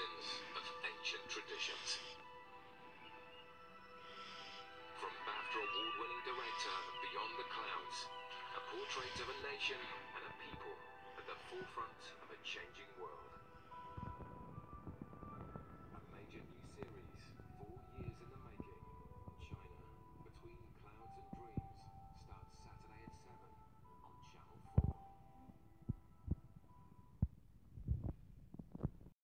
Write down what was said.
of ancient traditions. From BAFTA award-winning director Beyond the Clouds, a portrait of a nation and a people at the forefront of a changing world.